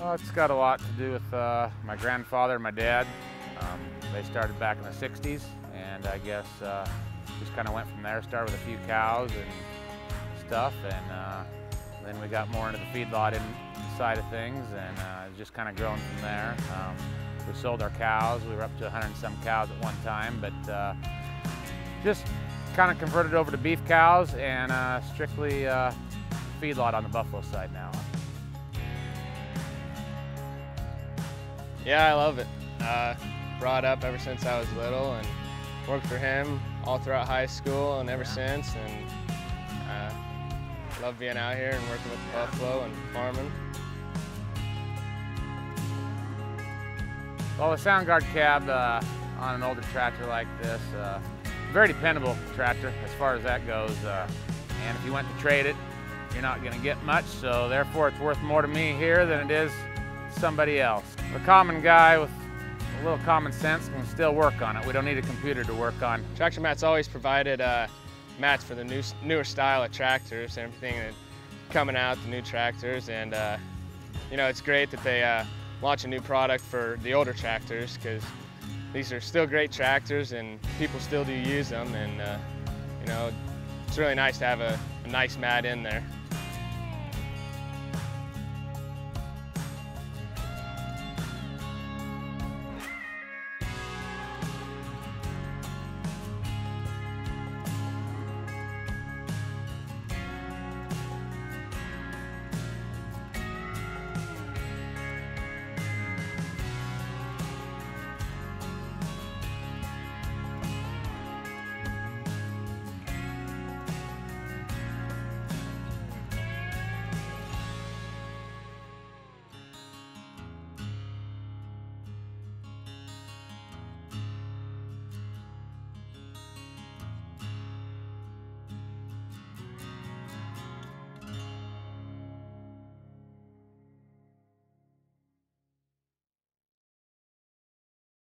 Well, it's got a lot to do with uh, my grandfather and my dad. Um, they started back in the 60s, and I guess uh, just kind of went from there. Started with a few cows and stuff, and uh, then we got more into the feedlot side of things, and uh, just kind of grown from there. Um, we sold our cows. We were up to 100 and some cows at one time, but uh, just kind of converted over to beef cows and uh, strictly feedlot on the buffalo side now. Yeah, I love it. Uh, brought up ever since I was little and worked for him all throughout high school and ever since. And uh, love being out here and working with the buffalo and farming. Well, the sound guard cab uh, on an older tractor like this, uh, very dependable tractor as far as that goes. Uh, and if you went to trade it, you're not going to get much, so therefore it's worth more to me here than it is somebody else. A common guy with a little common sense can still work on it. We don't need a computer to work on. TractorMat's always provided uh, mats for the new, newer style of tractors and everything that coming out, the new tractors, and uh, you know, it's great that they uh, launch a new product for the older tractors because these are still great tractors and people still do use them and uh, you know, it's really nice to have a, a nice mat in there.